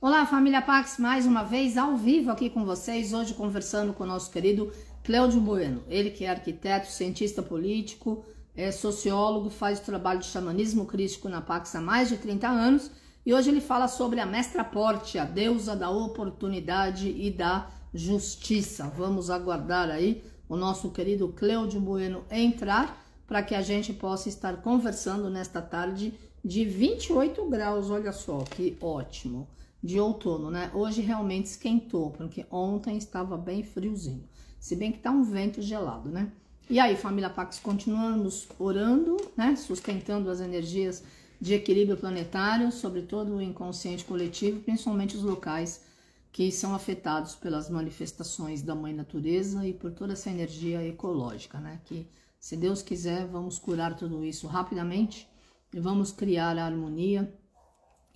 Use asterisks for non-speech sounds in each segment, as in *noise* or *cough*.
Olá, família Pax, mais uma vez ao vivo aqui com vocês, hoje conversando com o nosso querido Cláudio Bueno. Ele que é arquiteto, cientista político, é sociólogo, faz trabalho de xamanismo crístico na Pax há mais de 30 anos e hoje ele fala sobre a Mestra Porte, a deusa da oportunidade e da justiça. Vamos aguardar aí o nosso querido Cláudio Bueno entrar para que a gente possa estar conversando nesta tarde de 28 graus, olha só que ótimo, de outono, né? Hoje realmente esquentou, porque ontem estava bem friozinho, se bem que tá um vento gelado, né? E aí, família Pax, continuamos orando, né? Sustentando as energias de equilíbrio planetário, sobretudo o inconsciente coletivo, principalmente os locais que são afetados pelas manifestações da mãe natureza e por toda essa energia ecológica, né? Que se Deus quiser, vamos curar tudo isso rapidamente e vamos criar a harmonia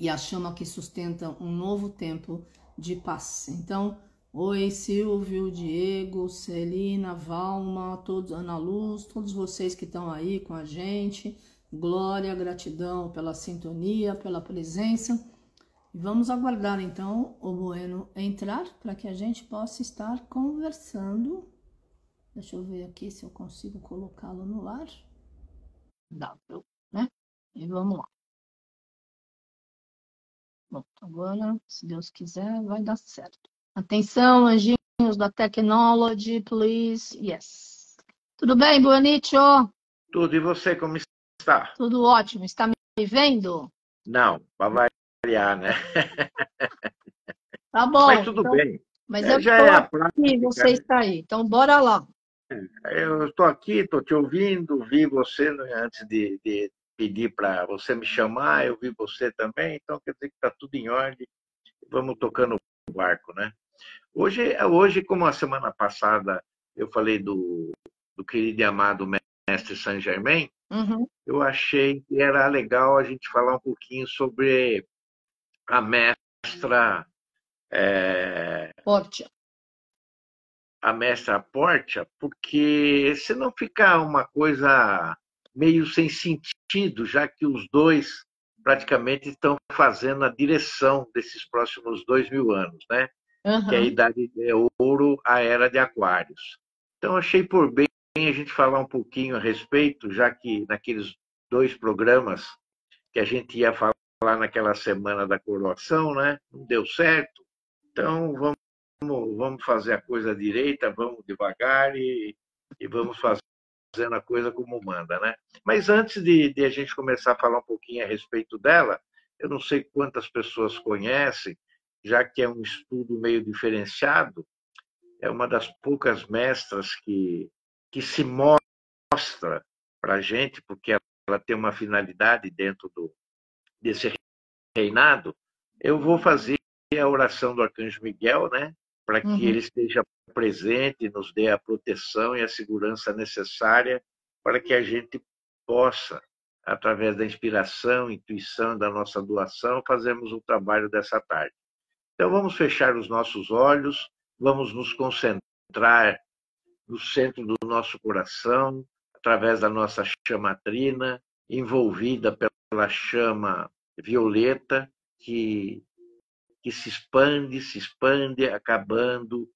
e a chama que sustenta um novo tempo de paz. Então, oi Silvio, Diego, Celina, Valma, todos, Ana Luz, todos vocês que estão aí com a gente. Glória, gratidão pela sintonia, pela presença. Vamos aguardar então o Bueno entrar para que a gente possa estar conversando Deixa eu ver aqui se eu consigo colocá-lo no ar. Dá, né? E vamos lá. Bom, agora, se Deus quiser, vai dar certo. Atenção, anjinhos da Technology, please. Yes. Tudo bem, Bonito? Tudo. E você, como está? Tudo ótimo. Está me vendo? Não, para variar, né? *laughs* Tá bom. Mas tudo então, bem. Mas é, eu já é a prática. E você está aí. Então, bora lá. Eu estou aqui, estou te ouvindo, vi você antes de, de pedir para você me chamar, eu vi você também, então quer dizer que está tudo em ordem, vamos tocando o barco, né? Hoje, hoje como a semana passada eu falei do, do querido e amado mestre Saint Germain, uhum. eu achei que era legal a gente falar um pouquinho sobre a mestra é... Portia a mestra Portia, porque se não ficar uma coisa meio sem sentido, já que os dois praticamente estão fazendo a direção desses próximos dois mil anos, né? Uhum. Que é a idade de ouro, a era de aquários. Então achei por bem a gente falar um pouquinho a respeito, já que naqueles dois programas que a gente ia falar naquela semana da coroação, né? Não deu certo. Então vamos vamos, fazer a coisa direita, vamos devagar e, e vamos fazendo a coisa como manda, né? Mas antes de, de a gente começar a falar um pouquinho a respeito dela, eu não sei quantas pessoas conhecem, já que é um estudo meio diferenciado, é uma das poucas mestras que, que se mostra para a gente, porque ela tem uma finalidade dentro do, desse reinado. Eu vou fazer a oração do Arcanjo Miguel, né? Para que uhum. ele esteja presente, nos dê a proteção e a segurança necessária para que a gente possa, através da inspiração, intuição da nossa doação, fazermos o trabalho dessa tarde. Então vamos fechar os nossos olhos, vamos nos concentrar no centro do nosso coração, através da nossa chamatrina, envolvida pela chama violeta, que que se expande, se expande, acabando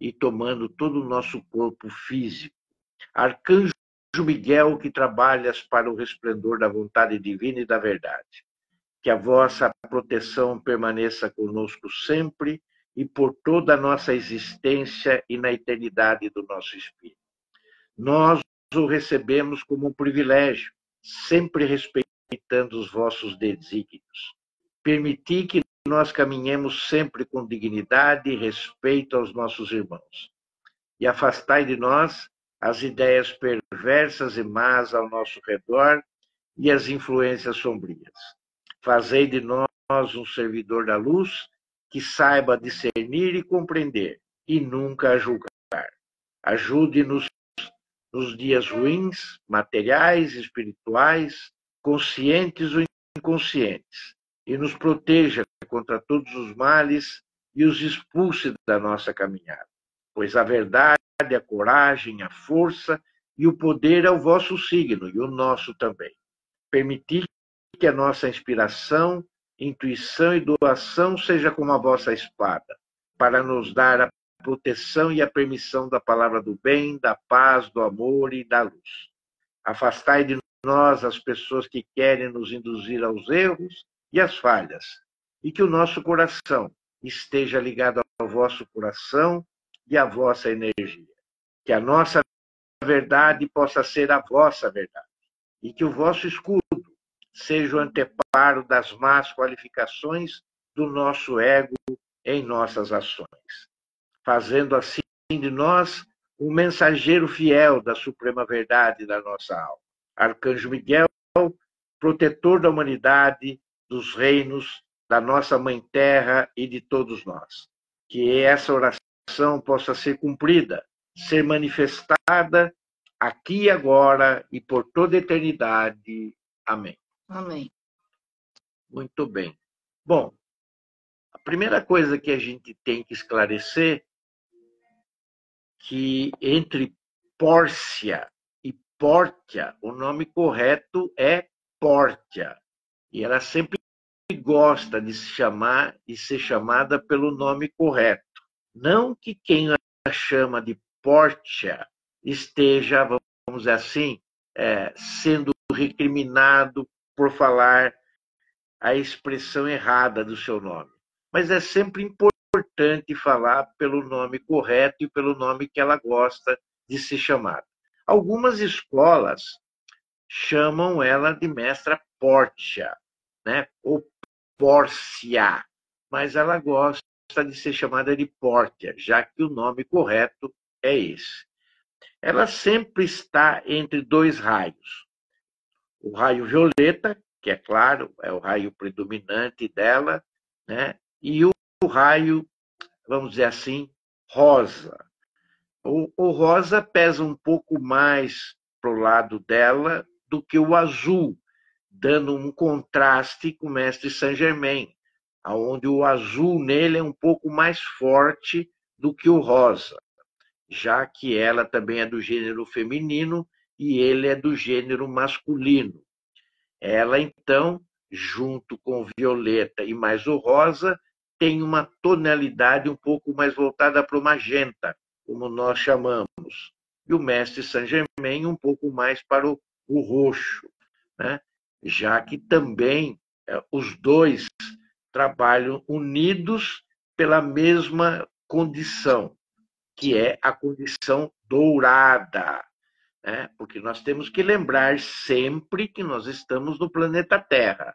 e tomando todo o nosso corpo físico. Arcanjo Miguel, que trabalhas para o resplendor da vontade divina e da verdade. Que a vossa proteção permaneça conosco sempre e por toda a nossa existência e na eternidade do nosso espírito. Nós o recebemos como um privilégio, sempre respeitando os vossos desígnios. Permiti que nós caminhemos sempre com dignidade e respeito aos nossos irmãos. E afastai de nós as ideias perversas e más ao nosso redor e as influências sombrias. Fazei de nós um servidor da luz que saiba discernir e compreender e nunca julgar. Ajude-nos nos dias ruins, materiais, espirituais, conscientes ou inconscientes, e nos proteja contra todos os males e os expulse da nossa caminhada. Pois a verdade, a coragem, a força e o poder é o vosso signo e o nosso também. Permitir que a nossa inspiração intuição e doação seja como a vossa espada, para nos dar a proteção e a permissão da palavra do bem, da paz, do amor e da luz. Afastai de nós as pessoas que querem nos induzir aos erros e às falhas, e que o nosso coração esteja ligado ao vosso coração e à vossa energia. Que a nossa verdade possa ser a vossa verdade, e que o vosso escudo seja o anteparo das más qualificações do nosso ego em nossas ações, fazendo assim de nós um mensageiro fiel da suprema verdade da nossa alma. Arcanjo Miguel, protetor da humanidade, dos reinos, da nossa Mãe Terra e de todos nós. Que essa oração possa ser cumprida, ser manifestada aqui e agora e por toda a eternidade. Amém. Amém. Muito bem. Bom, a primeira coisa que a gente tem que esclarecer que entre Pórcia e Pórtia, o nome correto é Pórtia. E ela sempre gosta de se chamar e ser chamada pelo nome correto. Não que quem a chama de Pórtia esteja, vamos dizer assim, é, sendo recriminado por falar a expressão errada do seu nome. Mas é sempre importante falar pelo nome correto e pelo nome que ela gosta de ser chamada. Algumas escolas chamam ela de mestra Portia, né? ou Pórcia, mas ela gosta de ser chamada de Portia, já que o nome correto é esse. Ela sempre está entre dois raios, o raio violeta, que é claro, é o raio predominante dela, né? e o, o raio, vamos dizer assim, rosa. O, o rosa pesa um pouco mais para o lado dela do que o azul, dando um contraste com o mestre Saint Germain, onde o azul nele é um pouco mais forte do que o rosa, já que ela também é do gênero feminino e ele é do gênero masculino. Ela, então, junto com violeta e mais o rosa, tem uma tonalidade um pouco mais voltada para o magenta, como nós chamamos. E o mestre Saint Germain um pouco mais para o, o roxo, né? Já que também é, os dois trabalham unidos pela mesma condição, que é a condição dourada né? porque nós temos que lembrar sempre que nós estamos no planeta Terra.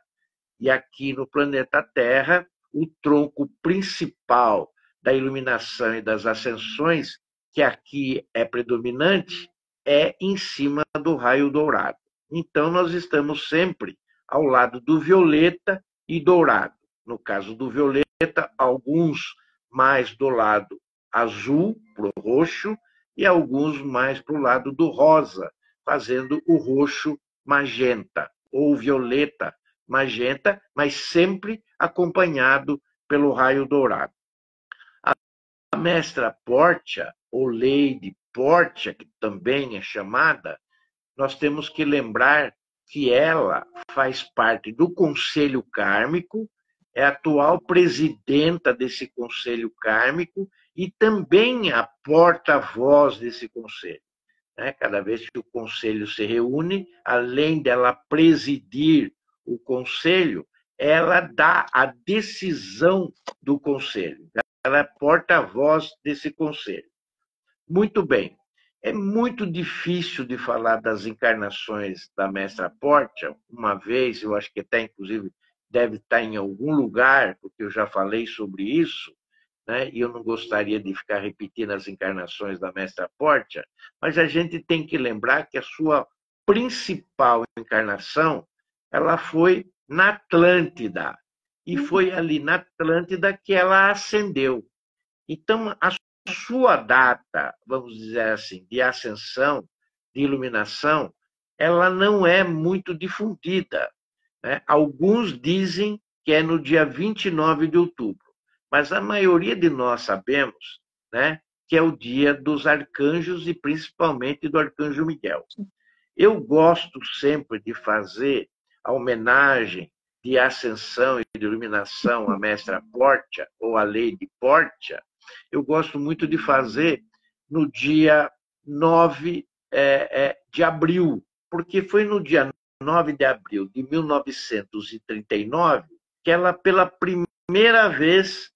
E aqui no planeta Terra, o tronco principal da iluminação e das ascensões, que aqui é predominante, é em cima do raio dourado. Então, nós estamos sempre ao lado do violeta e dourado. No caso do violeta, alguns mais do lado azul, pro roxo, e alguns mais para o lado do rosa, fazendo o roxo magenta ou violeta magenta, mas sempre acompanhado pelo raio dourado. A mestra Portia, ou Lady Portia, que também é chamada, nós temos que lembrar que ela faz parte do Conselho Kármico, é atual presidenta desse Conselho Kármico e também a porta-voz desse conselho. Né? Cada vez que o conselho se reúne, além dela presidir o conselho, ela dá a decisão do conselho. Ela é porta-voz desse conselho. Muito bem. É muito difícil de falar das encarnações da Mestra Porta. Uma vez, eu acho que até inclusive deve estar em algum lugar, porque eu já falei sobre isso, né? e eu não gostaria de ficar repetindo as encarnações da Mestra Portia, mas a gente tem que lembrar que a sua principal encarnação ela foi na Atlântida, e uhum. foi ali na Atlântida que ela ascendeu. Então, a sua data, vamos dizer assim, de ascensão, de iluminação, ela não é muito difundida. Né? Alguns dizem que é no dia 29 de outubro mas a maioria de nós sabemos né, que é o dia dos arcanjos e principalmente do arcanjo Miguel. Eu gosto sempre de fazer a homenagem de ascensão e de iluminação, a mestra Portia, ou a lei de Portia, eu gosto muito de fazer no dia 9 é, é, de abril, porque foi no dia 9 de abril de 1939 que ela, pela primeira vez,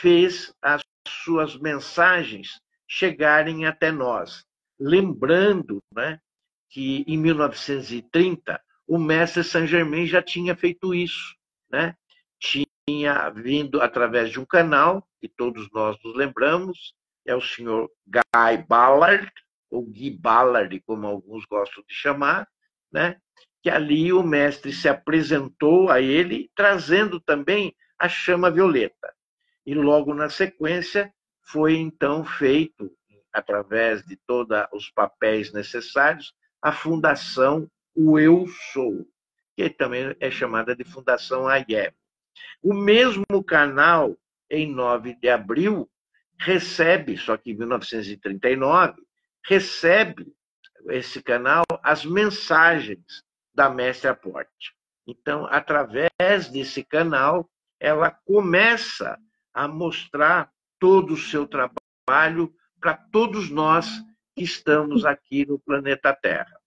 fez as suas mensagens chegarem até nós. Lembrando né, que em 1930 o mestre Saint Germain já tinha feito isso. Né? Tinha vindo através de um canal, que todos nós nos lembramos, é o senhor Guy Ballard, ou Guy Ballard, como alguns gostam de chamar, né? que ali o mestre se apresentou a ele, trazendo também a chama violeta. E logo na sequência foi então feito, através de todos os papéis necessários, a fundação O Eu Sou, que também é chamada de Fundação AIEB. O mesmo canal, em 9 de abril, recebe, só que em 1939, recebe esse canal as mensagens da Mestre Aporte. Então, através desse canal, ela começa a mostrar todo o seu trabalho para todos nós que estamos aqui no planeta Terra.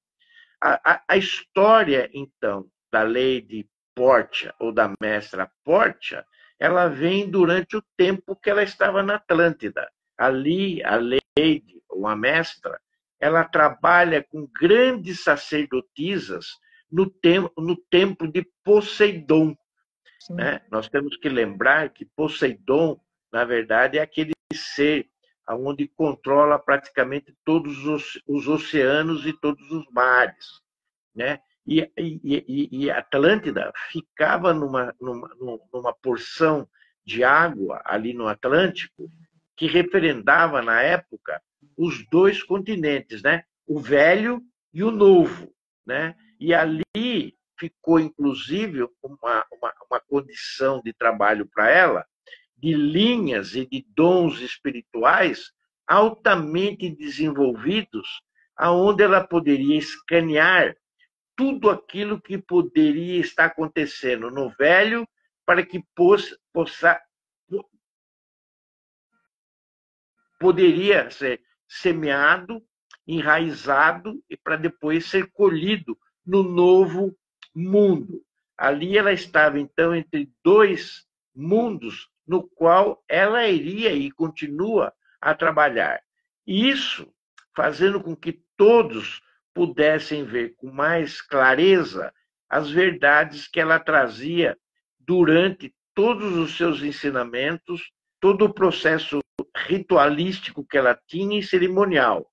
A, a, a história, então, da lei de Portia, ou da mestra Portia, ela vem durante o tempo que ela estava na Atlântida. Ali, a lady, ou a mestra, ela trabalha com grandes sacerdotisas no, tem, no tempo de Poseidon. Né? Nós temos que lembrar que Poseidon, na verdade, é aquele ser onde controla praticamente todos os, os oceanos e todos os mares. Né? E, e, e, Atlântida ficava numa, numa, numa porção de água ali no Atlântico que referendava, na época, os dois continentes, né? o velho e o novo. Né? E ali ficou, inclusive, uma, uma, uma condição de trabalho para ela, de linhas e de dons espirituais altamente desenvolvidos, aonde ela poderia escanear tudo aquilo que poderia estar acontecendo no velho para que possa, possa poderia ser semeado, enraizado e para depois ser colhido no novo mundo. Ali ela estava, então, entre dois mundos no qual ela iria e continua a trabalhar. Isso fazendo com que todos pudessem ver com mais clareza as verdades que ela trazia durante todos os seus ensinamentos, todo o processo ritualístico que ela tinha e cerimonial.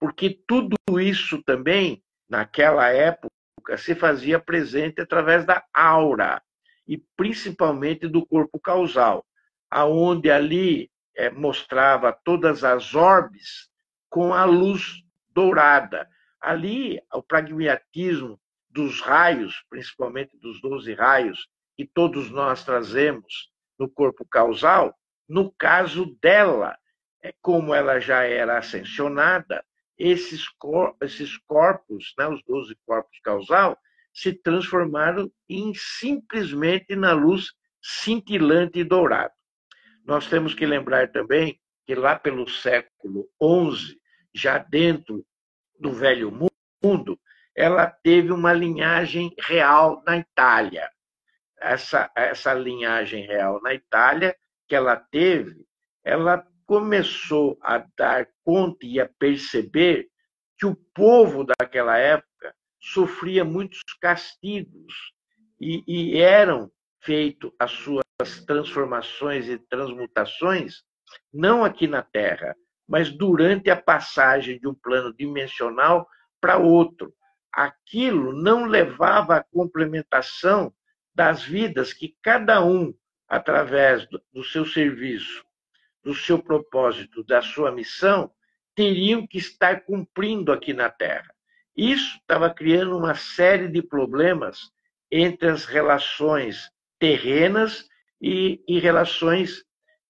Porque tudo isso também, naquela época, se fazia presente através da aura e principalmente do corpo causal, aonde ali é, mostrava todas as orbes com a luz dourada. Ali, o pragmatismo dos raios, principalmente dos 12 raios, que todos nós trazemos no corpo causal, no caso dela, é como ela já era ascensionada, esses, cor esses corpos, né, os 12 corpos causal, se transformaram em simplesmente na luz cintilante e dourada. Nós temos que lembrar também que lá pelo século XI, já dentro do Velho Mundo, ela teve uma linhagem real na Itália. Essa, essa linhagem real na Itália que ela teve, ela começou a dar conta e a perceber que o povo daquela época sofria muitos castigos e, e eram feitas as suas transformações e transmutações não aqui na Terra, mas durante a passagem de um plano dimensional para outro. Aquilo não levava à complementação das vidas que cada um, através do seu serviço, do seu propósito, da sua missão, teriam que estar cumprindo aqui na Terra. Isso estava criando uma série de problemas entre as relações terrenas e, e relações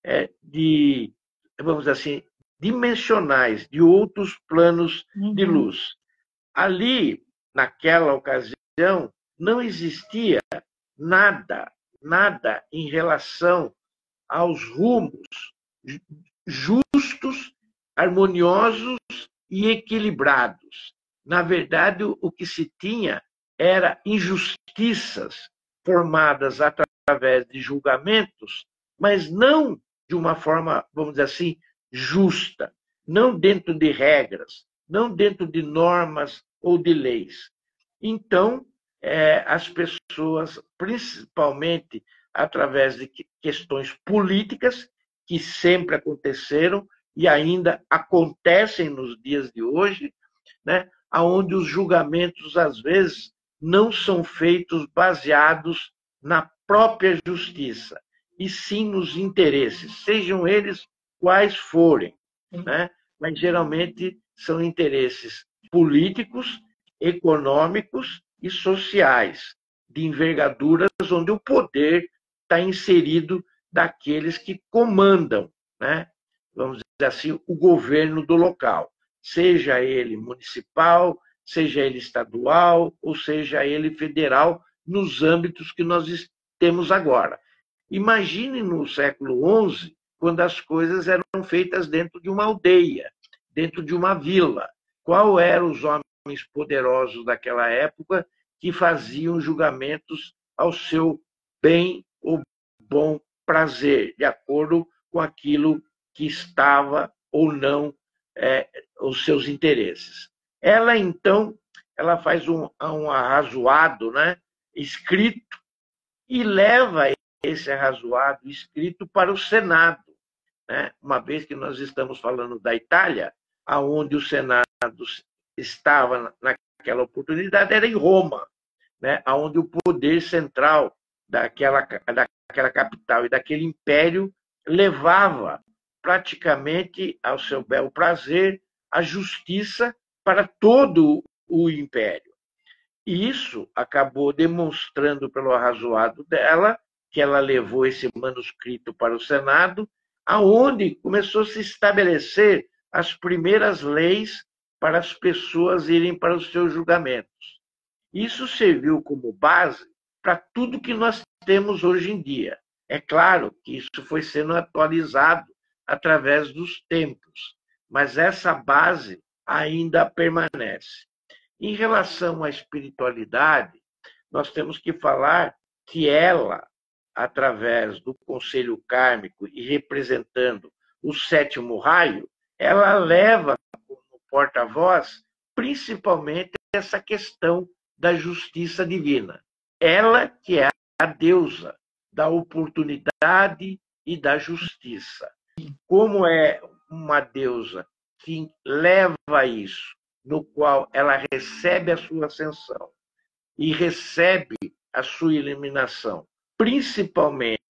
é, de, vamos dizer assim, dimensionais, de outros planos uhum. de luz. Ali, naquela ocasião, não existia nada, nada em relação aos rumos justos, harmoniosos e equilibrados. Na verdade, o que se tinha era injustiças formadas através de julgamentos, mas não de uma forma, vamos dizer assim, justa, não dentro de regras, não dentro de normas ou de leis. Então, é, as pessoas, principalmente através de questões políticas, que sempre aconteceram e ainda acontecem nos dias de hoje, né, onde os julgamentos, às vezes, não são feitos baseados na própria justiça, e sim nos interesses, sejam eles quais forem. Né? Mas geralmente são interesses políticos, econômicos e sociais, de envergaduras onde o poder está inserido daqueles que comandam, né? vamos dizer assim, o governo do local, seja ele municipal, seja ele estadual, ou seja ele federal, nos âmbitos que nós temos agora. Imagine no século XI, quando as coisas eram feitas dentro de uma aldeia, dentro de uma vila. Qual eram os homens poderosos daquela época que faziam julgamentos ao seu bem ou bom prazer, de acordo com aquilo que estava ou não é, os seus interesses. Ela então, ela faz um, um arrazoado, né, escrito e leva esse arrazoado escrito para o Senado, né? Uma vez que nós estamos falando da Itália, aonde o Senado estava naquela oportunidade era em Roma, né? Aonde o poder central daquela daquela capital e daquele império levava praticamente ao seu bel prazer a justiça para todo o império. E isso acabou demonstrando pelo arrazoado dela que ela levou esse manuscrito para o Senado, aonde começou a se estabelecer as primeiras leis para as pessoas irem para os seus julgamentos. Isso serviu como base para tudo que nós temos hoje em dia. É claro que isso foi sendo atualizado através dos tempos, mas essa base ainda permanece. Em relação à espiritualidade, nós temos que falar que ela, através do conselho kármico e representando o sétimo raio, ela leva como porta-voz principalmente essa questão da justiça divina. Ela que é a deusa da oportunidade e da justiça. Como é uma deusa que leva isso, no qual ela recebe a sua ascensão e recebe a sua eliminação, principalmente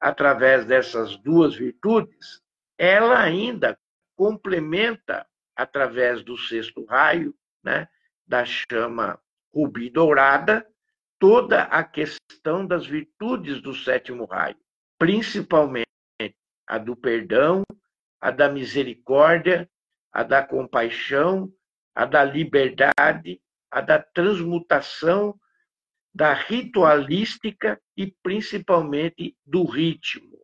através dessas duas virtudes, ela ainda complementa através do sexto raio, né, da chama rubi dourada, toda a questão das virtudes do sétimo raio, principalmente a do perdão, a da misericórdia, a da compaixão, a da liberdade, a da transmutação, da ritualística e principalmente do ritmo.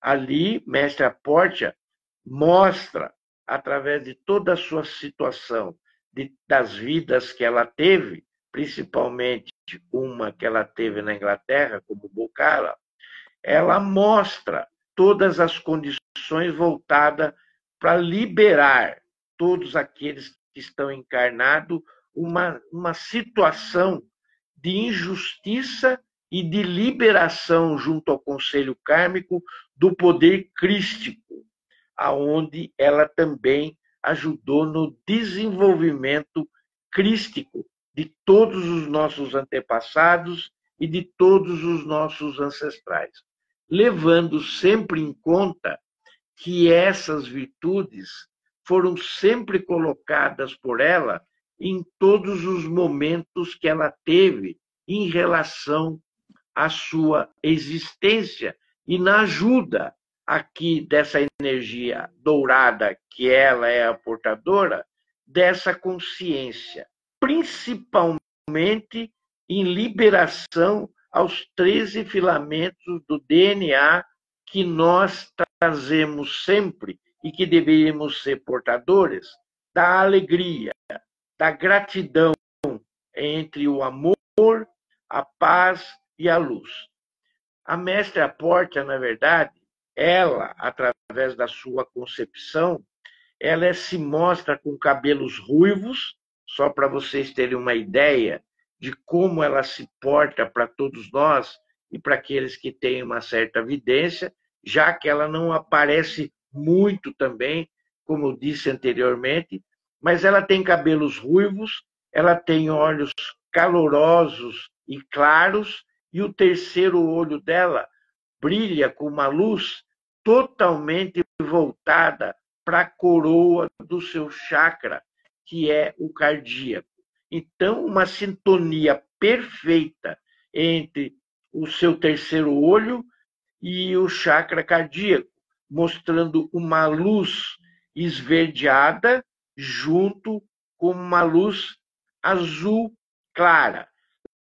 Ali, Mestre Aportia mostra, através de toda a sua situação, de, das vidas que ela teve, principalmente uma que ela teve na Inglaterra, como Bocara, ela mostra todas as condições voltadas para liberar todos aqueles que estão encarnados uma, uma situação de injustiça e de liberação junto ao Conselho Kármico do poder crístico, aonde ela também ajudou no desenvolvimento crístico de todos os nossos antepassados e de todos os nossos ancestrais, levando sempre em conta que essas virtudes foram sempre colocadas por ela em todos os momentos que ela teve em relação à sua existência e na ajuda aqui dessa energia dourada que ela é a portadora dessa consciência, principalmente em liberação aos 13 filamentos do DNA que nós trazemos sempre e que deveríamos ser portadores da alegria, da gratidão entre o amor, a paz e a luz. A mestra Porta, na verdade, ela, através da sua concepção, ela se mostra com cabelos ruivos, só para vocês terem uma ideia de como ela se porta para todos nós e para aqueles que têm uma certa evidência, já que ela não aparece muito também, como eu disse anteriormente, mas ela tem cabelos ruivos, ela tem olhos calorosos e claros, e o terceiro olho dela brilha com uma luz totalmente voltada para a coroa do seu chakra, que é o cardíaco. Então, uma sintonia perfeita entre o seu terceiro olho e o chakra cardíaco, mostrando uma luz esverdeada junto com uma luz azul clara,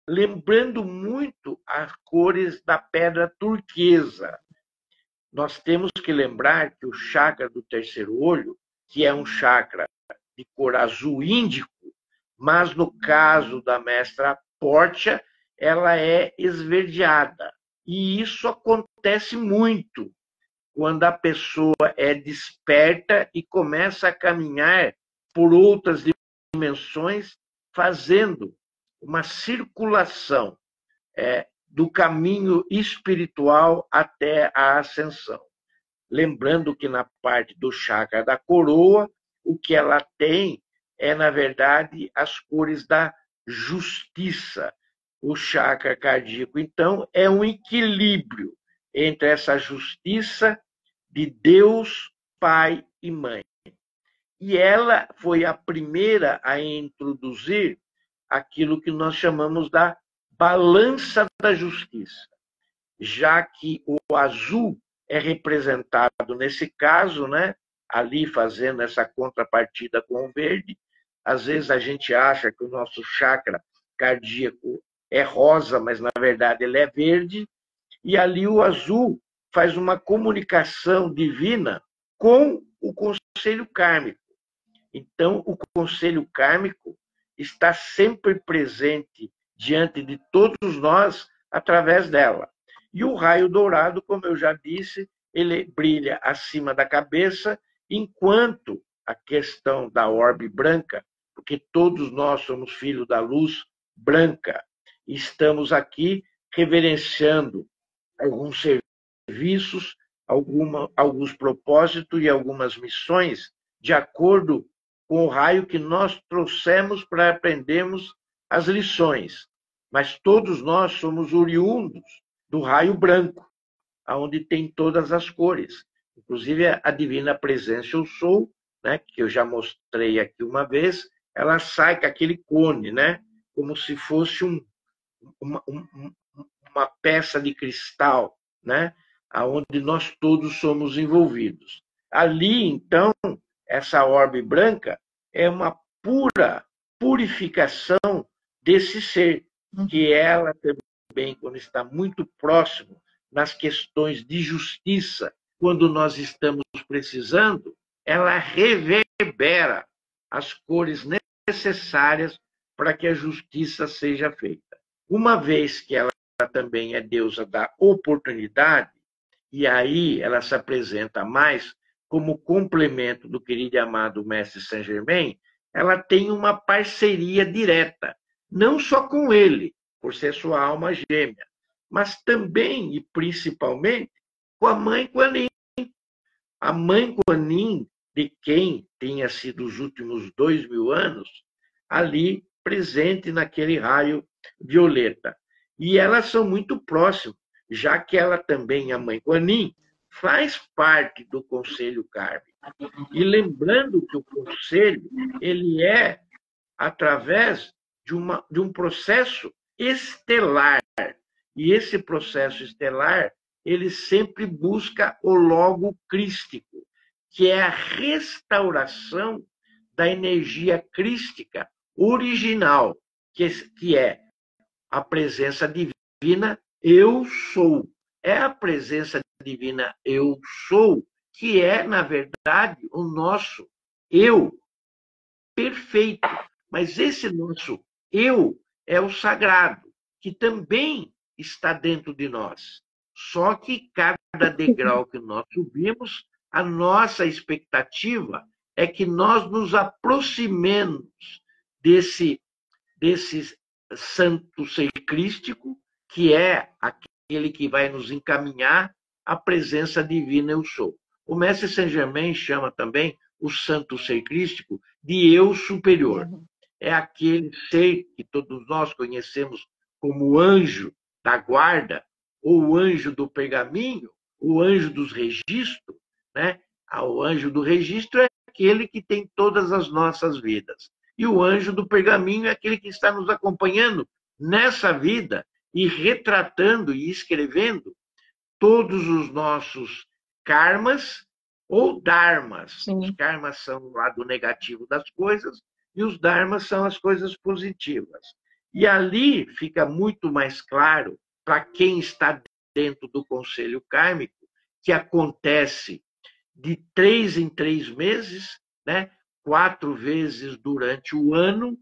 lembrando muito as cores da pedra turquesa. Nós temos que lembrar que o chakra do terceiro olho, que é um chakra de cor azul índico, mas no caso da mestra Portia, ela é esverdeada. E isso acontece muito quando a pessoa é desperta e começa a caminhar por outras dimensões, fazendo uma circulação é, do caminho espiritual até a ascensão. Lembrando que na parte do chakra da coroa, o que ela tem é, na verdade, as cores da justiça, o chakra cardíaco. Então, é um equilíbrio entre essa justiça de Deus, Pai e Mãe. E ela foi a primeira a introduzir aquilo que nós chamamos da balança da justiça, já que o azul é representado nesse caso, né, ali fazendo essa contrapartida com o verde, às vezes a gente acha que o nosso chakra cardíaco é rosa, mas na verdade ele é verde, e ali o azul faz uma comunicação divina com o conselho kármico. Então, o conselho kármico está sempre presente diante de todos nós através dela. E o raio dourado, como eu já disse, ele brilha acima da cabeça, enquanto a questão da orbe branca porque todos nós somos filhos da luz branca estamos aqui reverenciando alguns serviços, alguma, alguns propósitos e algumas missões de acordo com o raio que nós trouxemos para aprendermos as lições. Mas todos nós somos oriundos do raio branco, aonde tem todas as cores, inclusive a divina presença eu sou, né, que eu já mostrei aqui uma vez, ela sai com aquele cone, né? Como se fosse um, uma, um, uma peça de cristal, né? Aonde nós todos somos envolvidos. Ali, então, essa orbe branca é uma pura purificação desse ser, hum. que ela também, quando está muito próximo nas questões de justiça, quando nós estamos precisando, ela reverbera as cores necessárias para que a justiça seja feita. Uma vez que ela também é deusa da oportunidade, e aí ela se apresenta mais como complemento do querido e amado Mestre Saint Germain, ela tem uma parceria direta, não só com ele, por ser sua alma gêmea, mas também e principalmente com a mãe Kuan A mãe Kuan de quem tenha sido os últimos dois mil anos, ali presente naquele raio violeta. E elas são muito próximas, já que ela também, a mãe Guanin, faz parte do Conselho Kármico. E lembrando que o Conselho ele é através de, uma, de um processo estelar. E esse processo estelar, ele sempre busca o logo crístico, que é a restauração da energia crística original, que, é a presença divina eu sou. É a presença divina eu sou que é, na verdade, o nosso eu perfeito. Mas esse nosso eu é o sagrado, que também está dentro de nós. Só que cada degrau que nós subimos, a nossa expectativa é que nós nos aproximemos desse, desse santo ser crístico, que é aquele que vai nos encaminhar à presença divina eu sou. O mestre Saint Germain chama também o santo ser crístico de eu superior. Uhum. É aquele ser que todos nós conhecemos como anjo da guarda, ou o anjo do pergaminho, o anjo dos registros, né? Ah, o anjo do registro é aquele que tem todas as nossas vidas. E o anjo do pergaminho é aquele que está nos acompanhando nessa vida e retratando e escrevendo todos os nossos karmas ou dharmas. Sim. Os karmas são o lado negativo das coisas e os dharmas são as coisas positivas. E ali fica muito mais claro para quem está dentro do conselho kármico que acontece de três em três meses, né? quatro vezes durante o ano,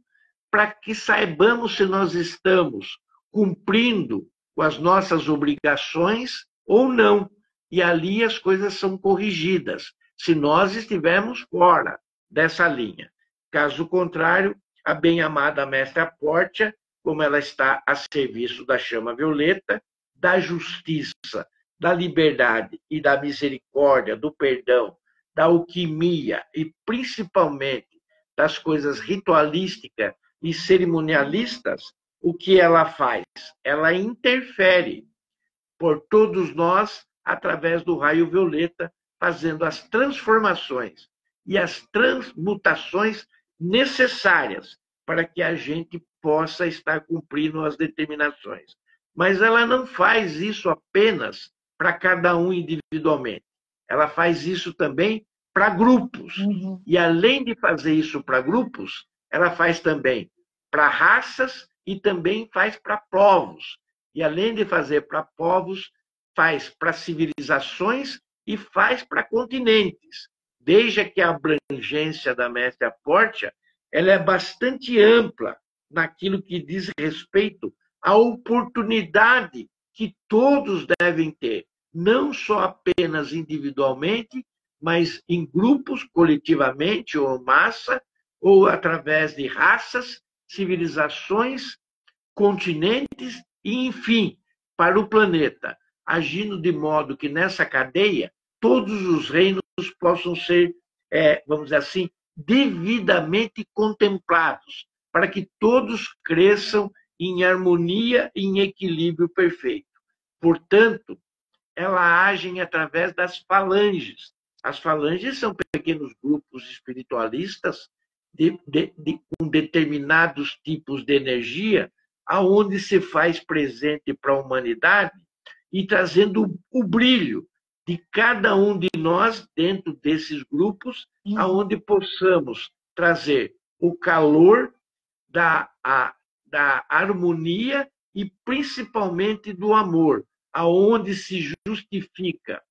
para que saibamos se nós estamos cumprindo com as nossas obrigações ou não. E ali as coisas são corrigidas, se nós estivermos fora dessa linha. Caso contrário, a bem-amada mestra Portia, como ela está a serviço da chama violeta, da justiça, da liberdade e da misericórdia, do perdão, da alquimia e principalmente das coisas ritualísticas e cerimonialistas, o que ela faz? Ela interfere por todos nós através do raio violeta, fazendo as transformações e as transmutações necessárias para que a gente possa estar cumprindo as determinações. Mas ela não faz isso apenas para cada um individualmente. Ela faz isso também para grupos. Uhum. E além de fazer isso para grupos, ela faz também para raças e também faz para povos. E além de fazer para povos, faz para civilizações e faz para continentes. Desde que a abrangência da mestra Portia ela é bastante ampla naquilo que diz respeito à oportunidade que todos devem ter, não só apenas individualmente, mas em grupos, coletivamente ou massa, ou através de raças, civilizações, continentes e, enfim, para o planeta, agindo de modo que nessa cadeia todos os reinos possam ser, é, vamos dizer assim, devidamente contemplados, para que todos cresçam em harmonia e em equilíbrio perfeito. Portanto, ela age através das falanges. As falanges são pequenos grupos espiritualistas de, de, de, com determinados tipos de energia, aonde se faz presente para a humanidade e trazendo o brilho de cada um de nós dentro desses grupos, uhum. aonde possamos trazer o calor da, a, da harmonia e principalmente do amor, aonde se justifica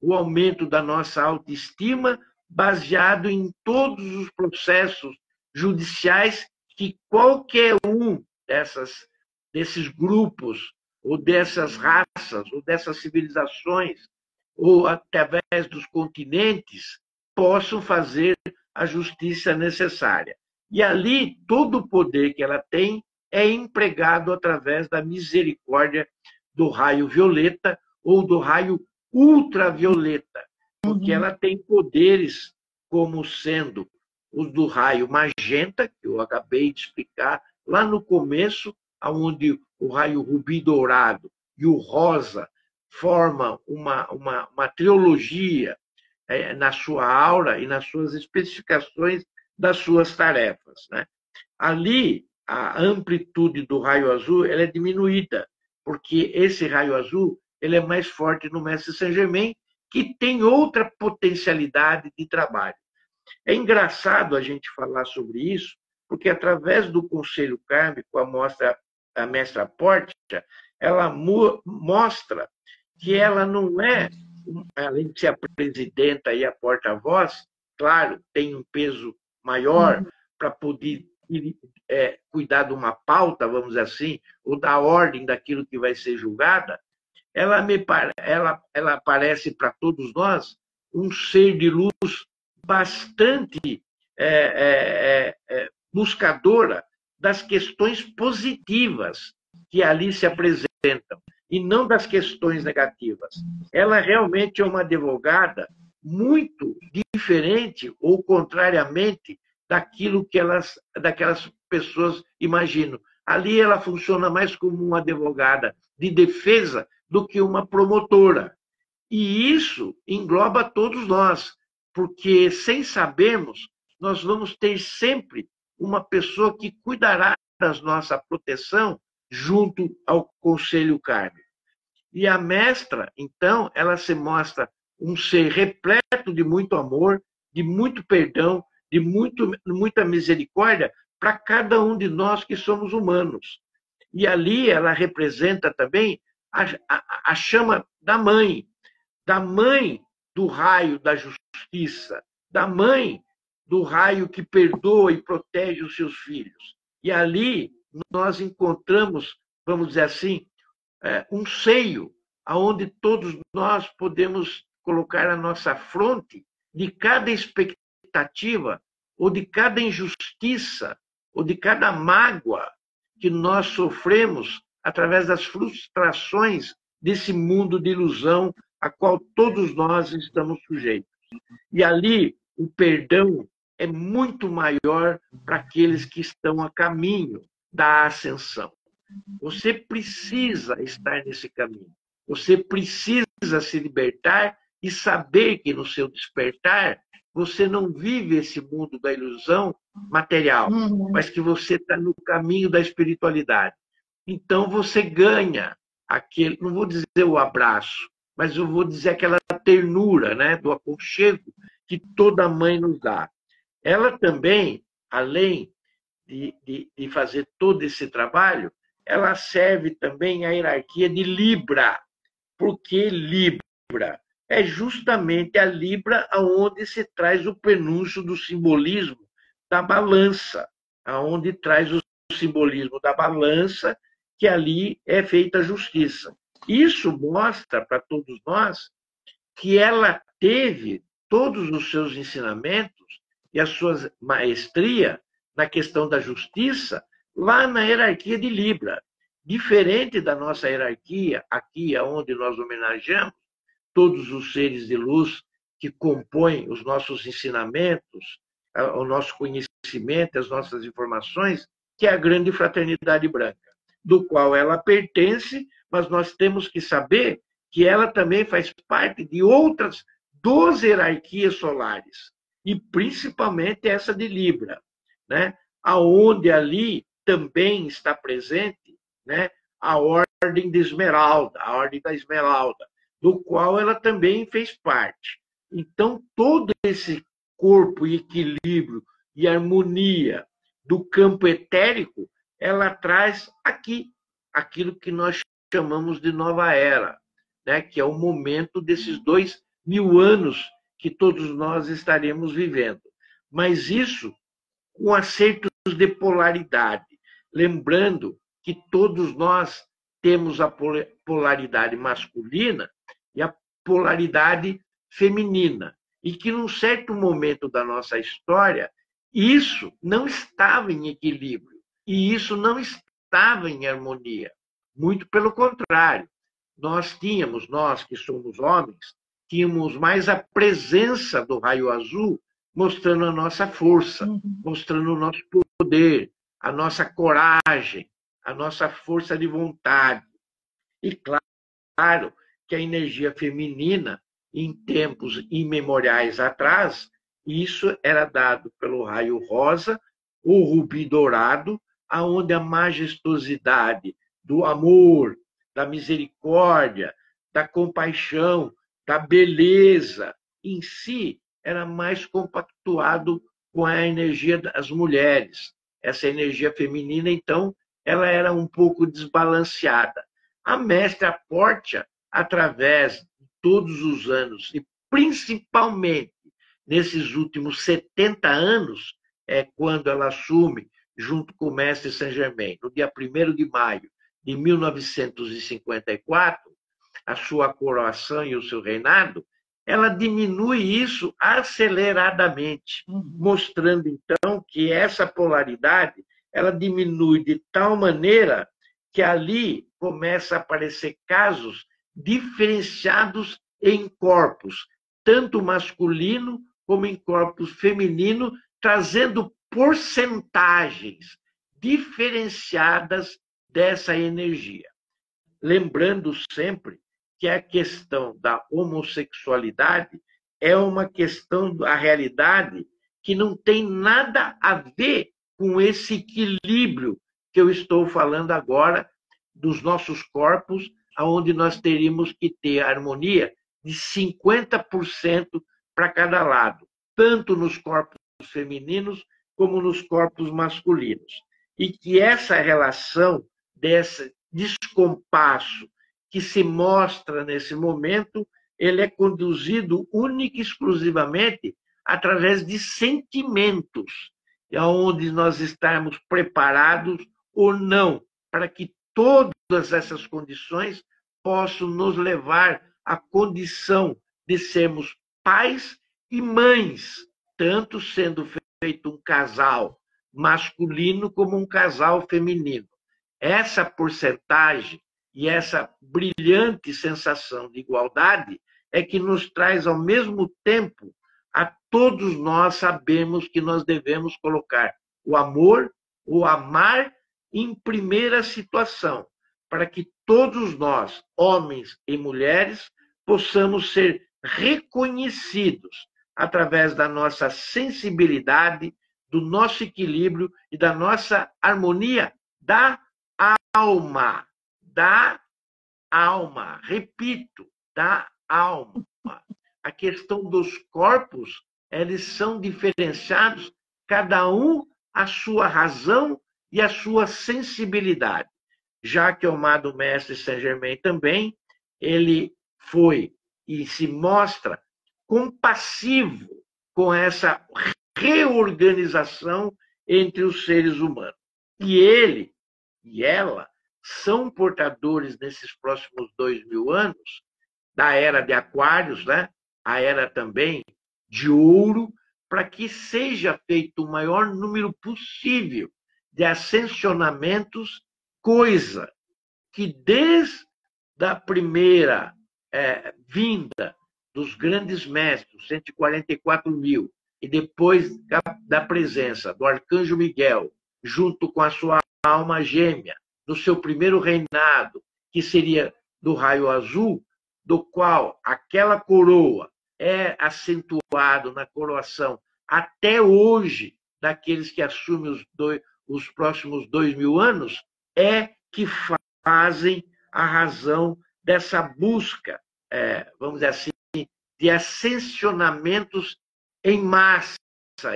o aumento da nossa autoestima baseado em todos os processos judiciais que qualquer um dessas, desses grupos ou dessas raças ou dessas civilizações ou através dos continentes possam fazer a justiça necessária. E ali todo o poder que ela tem é empregado através da misericórdia do raio violeta ou do raio ultravioleta, porque uhum. ela tem poderes como sendo os do raio magenta, que eu acabei de explicar lá no começo, onde o raio rubi dourado e o rosa forma uma, uma, uma trilogia é, na sua aura e nas suas especificações das suas tarefas. Né? Ali, a amplitude do raio azul ela é diminuída, porque esse raio azul ele é mais forte no Mestre Saint-Germain, que tem outra potencialidade de trabalho. É engraçado a gente falar sobre isso, porque através do conselho kármico, a, mostra, a mestra Portia, ela mo mostra que ela não é, além de ser a presidenta e a porta-voz, claro, tem um peso maior uhum. para poder é, cuidar de uma pauta, vamos dizer assim, ou da ordem daquilo que vai ser julgada, ela, me, ela, ela parece para todos nós um ser de luz bastante é, é, é, é, buscadora das questões positivas que ali se apresentam e não das questões negativas. Ela realmente é uma advogada muito diferente ou contrariamente daquilo que elas, daquelas pessoas imaginam. Ali ela funciona mais como uma advogada de defesa do que uma promotora. E isso engloba todos nós, porque sem sabermos, nós vamos ter sempre uma pessoa que cuidará da nossa proteção junto ao conselho kármico. E a mestra, então, ela se mostra um ser repleto de muito amor, de muito perdão, de muito, muita misericórdia para cada um de nós que somos humanos. E ali ela representa também a, a, a chama da mãe, da mãe do raio da justiça, da mãe do raio que perdoa e protege os seus filhos. E ali nós encontramos, vamos dizer assim, é, um seio aonde todos nós podemos colocar a nossa fronte de cada expectativa ou de cada injustiça ou de cada mágoa que nós sofremos através das frustrações desse mundo de ilusão a qual todos nós estamos sujeitos. E ali o perdão é muito maior para aqueles que estão a caminho da ascensão. Você precisa estar nesse caminho. Você precisa se libertar e saber que no seu despertar você não vive esse mundo da ilusão material, uhum. mas que você está no caminho da espiritualidade. Então você ganha aquele, não vou dizer o abraço, mas eu vou dizer aquela ternura, né, do aconchego que toda mãe nos dá. Ela também, além de, de, de fazer todo esse trabalho, ela serve também à hierarquia de Libra. Por que Libra? É justamente a Libra aonde se traz o prenúncio do simbolismo da balança, aonde traz o simbolismo da balança que ali é feita a justiça. Isso mostra para todos nós que ela teve todos os seus ensinamentos e a sua maestria na questão da justiça lá na hierarquia de Libra. Diferente da nossa hierarquia, aqui onde nós homenageamos todos os seres de luz que compõem os nossos ensinamentos, o nosso conhecimento, as nossas informações, que é a grande fraternidade branca do qual ela pertence, mas nós temos que saber que ela também faz parte de outras 12 hierarquias solares, e principalmente essa de Libra, né? aonde ali também está presente né? a ordem de Esmeralda, a ordem da Esmeralda, do qual ela também fez parte. Então, todo esse corpo e equilíbrio e harmonia do campo etérico ela traz aqui aquilo que nós chamamos de nova era, né? que é o momento desses dois mil anos que todos nós estaremos vivendo. Mas isso com acertos de polaridade, lembrando que todos nós temos a polaridade masculina e a polaridade feminina, e que num certo momento da nossa história isso não estava em equilíbrio. E isso não estava em harmonia. Muito pelo contrário. Nós tínhamos, nós que somos homens, tínhamos mais a presença do raio azul mostrando a nossa força, uhum. mostrando o nosso poder, a nossa coragem, a nossa força de vontade. E claro que a energia feminina, em tempos imemoriais atrás, isso era dado pelo raio rosa, o rubi dourado aonde a majestosidade do amor, da misericórdia, da compaixão, da beleza em si era mais compactuado com a energia das mulheres. Essa energia feminina, então, ela era um pouco desbalanceada. a mestra Portia, através de todos os anos, e principalmente nesses últimos 70 anos, é quando ela assume, junto com o mestre Saint-Germain, no dia 1 de maio de 1954, a sua coroação e o seu reinado, ela diminui isso aceleradamente, uhum. mostrando então que essa polaridade ela diminui de tal maneira que ali começa a aparecer casos diferenciados em corpos, tanto masculino como em corpos feminino, trazendo porcentagens diferenciadas dessa energia. Lembrando sempre que a questão da homossexualidade é uma questão da realidade que não tem nada a ver com esse equilíbrio que eu estou falando agora dos nossos corpos, aonde nós teríamos que ter harmonia de 50% para cada lado, tanto nos corpos femininos como nos corpos masculinos. E que essa relação desse descompasso que se mostra nesse momento, ele é conduzido única e exclusivamente através de sentimentos, onde nós estarmos preparados ou não para que todas essas condições possam nos levar à condição de sermos pais e mães, tanto sendo feito um casal masculino como um casal feminino. Essa porcentagem e essa brilhante sensação de igualdade é que nos traz ao mesmo tempo a todos nós sabemos que nós devemos colocar o amor, o amar em primeira situação, para que todos nós, homens e mulheres, possamos ser reconhecidos através da nossa sensibilidade, do nosso equilíbrio e da nossa harmonia da alma, da alma, repito, da alma. A questão dos corpos, eles são diferenciados, cada um a sua razão e a sua sensibilidade. Já que o amado mestre Saint-Germain também, ele foi e se mostra compassivo com essa reorganização entre os seres humanos. E ele e ela são portadores nesses próximos dois mil anos da era de Aquários, né? a era também de ouro, para que seja feito o maior número possível de ascensionamentos, coisa que desde a primeira é, vinda dos grandes mestres, 144 mil, e depois da, da presença do arcanjo Miguel, junto com a sua alma gêmea, no seu primeiro reinado, que seria do raio azul, do qual aquela coroa é acentuado na coroação até hoje daqueles que assumem os, dois, os próximos dois mil anos, é que fazem a razão dessa busca, é, vamos dizer assim, de ascensionamentos em massa,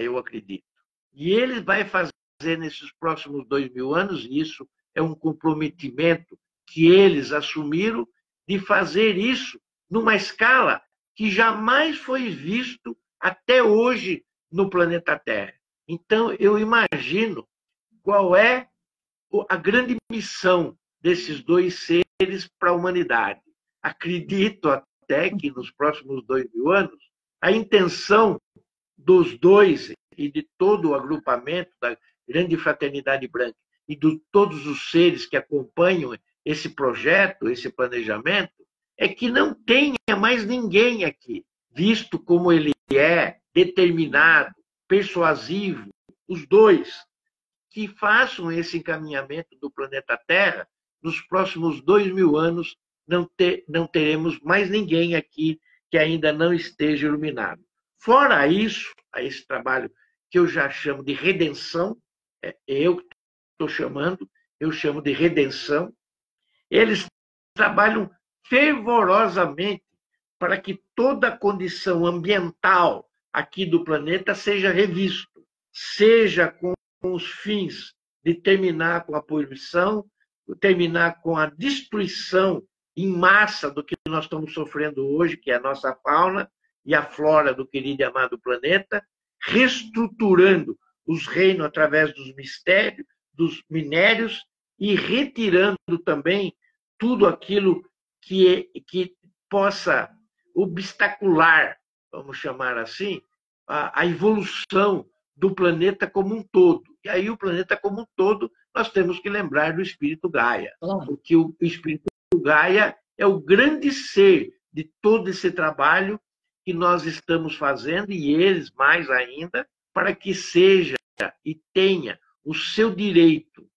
eu acredito. E ele vai fazer nesses próximos dois mil anos, e isso é um comprometimento que eles assumiram de fazer isso numa escala que jamais foi visto até hoje no planeta Terra. Então, eu imagino qual é a grande missão desses dois seres para a humanidade. Acredito até que nos próximos dois mil anos, a intenção dos dois e de todo o agrupamento da grande fraternidade branca e de todos os seres que acompanham esse projeto, esse planejamento, é que não tenha mais ninguém aqui, visto como ele é, determinado, persuasivo, os dois, que façam esse encaminhamento do planeta Terra, nos próximos dois mil anos não, ter, não teremos mais ninguém aqui que ainda não esteja iluminado. Fora isso, a esse trabalho que eu já chamo de redenção, é eu estou chamando, eu chamo de redenção. Eles trabalham fervorosamente para que toda a condição ambiental aqui do planeta seja revisto, seja com os fins de terminar com a poluição, terminar com a destruição em massa do que nós estamos sofrendo hoje, que é a nossa fauna e a flora do querido e amado planeta, reestruturando os reinos através dos mistérios, dos minérios e retirando também tudo aquilo que, que possa obstacular, vamos chamar assim, a, a evolução do planeta como um todo. E aí o planeta como um todo, nós temos que lembrar do espírito Gaia, porque o espírito Gaia é o grande ser de todo esse trabalho que nós estamos fazendo e eles mais ainda para que seja e tenha o seu direito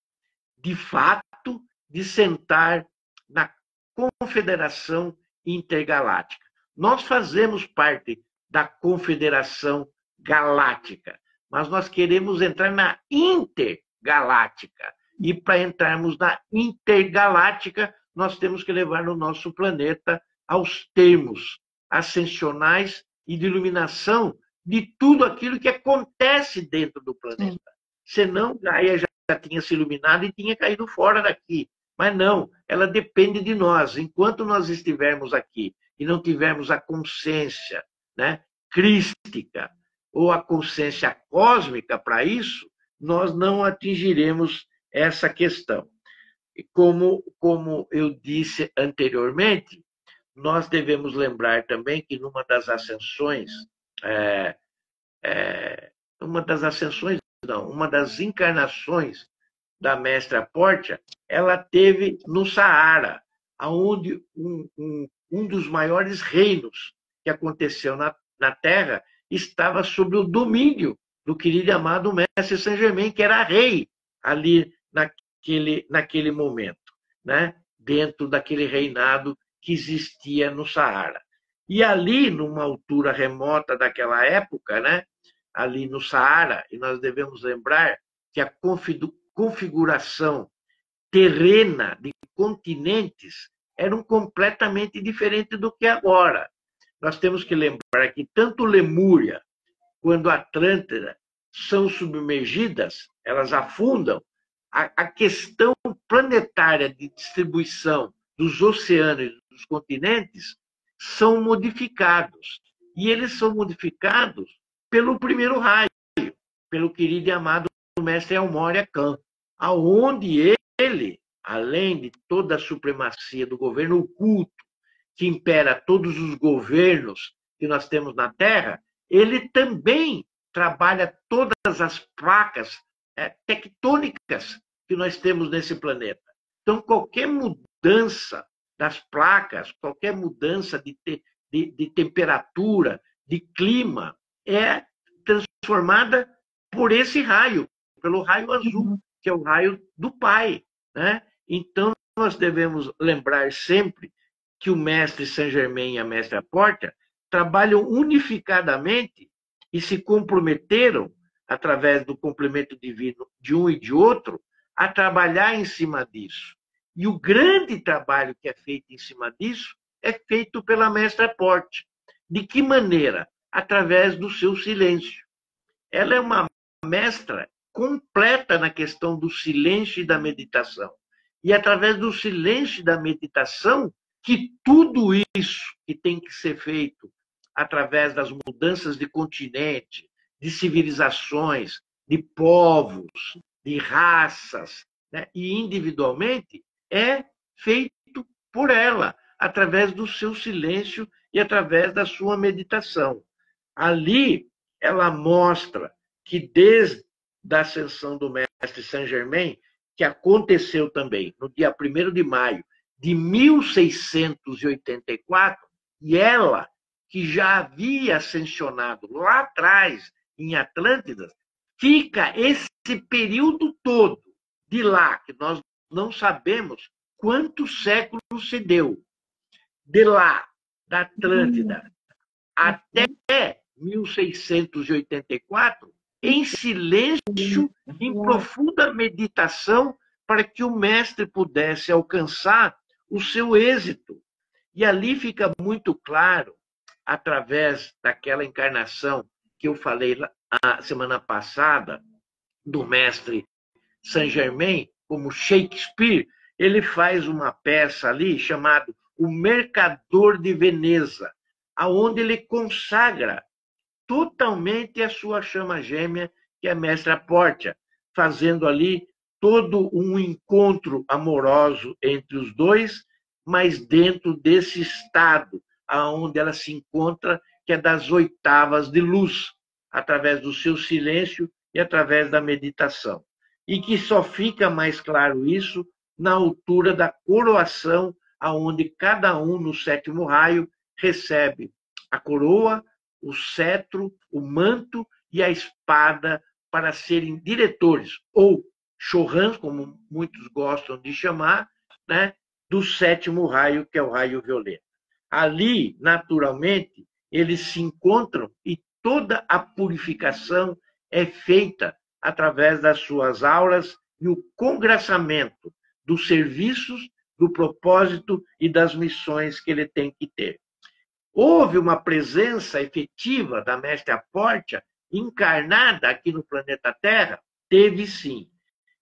de fato de sentar na Confederação Intergaláctica. Nós fazemos parte da Confederação Galáctica, mas nós queremos entrar na Intergaláctica. E para entrarmos na Intergaláctica, nós temos que levar o nosso planeta aos termos ascensionais e de iluminação de tudo aquilo que acontece dentro do planeta. Sim. Senão, Gaia já tinha se iluminado e tinha caído fora daqui. Mas não, ela depende de nós. Enquanto nós estivermos aqui e não tivermos a consciência né, crística ou a consciência cósmica para isso, nós não atingiremos essa questão. E como, como eu disse anteriormente, nós devemos lembrar também que numa das ascensões, é, é, uma das ascensões, uma das encarnações da mestra Portia, ela teve no Saara, aonde um, um, um dos maiores reinos que aconteceu na, na Terra estava sob o domínio do querido e amado mestre Saint-Germain, que era rei ali naquele, naquele momento, né? dentro daquele reinado que existia no Saara. E ali, numa altura remota daquela época, né? Ali no Saara, e nós devemos lembrar que a configuração terrena de continentes eram completamente diferente do que agora. Nós temos que lembrar que tanto Lemúria quanto Atlântida são submergidas, elas afundam. A, a questão planetária de distribuição dos oceanos e dos continentes são modificados. E eles são modificados pelo primeiro raio, pelo querido e amado mestre Elmória Khan aonde ele, além de toda a supremacia do governo oculto que impera todos os governos que nós temos na Terra, ele também trabalha todas as placas é, tectônicas que nós temos nesse planeta. Então, qualquer mudança das placas, qualquer mudança de, te, de, de temperatura, de clima, é transformada por esse raio, pelo raio azul. Uhum que é o raio do Pai. Né? Então, nós devemos lembrar sempre que o mestre Saint Germain e a mestra Porta trabalham unificadamente e se comprometeram, através do complemento divino de um e de outro, a trabalhar em cima disso. E o grande trabalho que é feito em cima disso é feito pela mestra Porte. De que maneira? Através do seu silêncio. Ela é uma mestra completa na questão do silêncio e da meditação. E é através do silêncio e da meditação que tudo isso que tem que ser feito através das mudanças de continente, de civilizações, de povos, de raças, né? e individualmente, é feito por ela, através do seu silêncio e através da sua meditação. Ali, ela mostra que desde da ascensão do mestre Saint-Germain, que aconteceu também no dia 1 de maio de 1684, e ela, que já havia ascensionado lá atrás, em Atlântida, fica esse período todo de lá, que nós não sabemos quantos séculos se deu. De lá, da Atlântida, uhum. até 1684, em silêncio, em profunda meditação, para que o mestre pudesse alcançar o seu êxito. E ali fica muito claro, através daquela encarnação que eu falei a semana passada, do mestre Saint Germain, como Shakespeare, ele faz uma peça ali chamada O Mercador de Veneza, aonde ele consagra totalmente a sua chama gêmea, que é a Mestra Portia, fazendo ali todo um encontro amoroso entre os dois, mas dentro desse estado aonde ela se encontra, que é das oitavas de luz, através do seu silêncio e através da meditação. E que só fica mais claro isso na altura da coroação, aonde cada um no sétimo raio recebe a coroa, o cetro, o manto e a espada para serem diretores ou chorrãs, como muitos gostam de chamar, né, do sétimo raio, que é o raio violeta. Ali, naturalmente, eles se encontram e toda a purificação é feita através das suas auras e o congraçamento dos serviços, do propósito e das missões que ele tem que ter. Houve uma presença efetiva da Mestre Apórtia encarnada aqui no planeta Terra? Teve sim.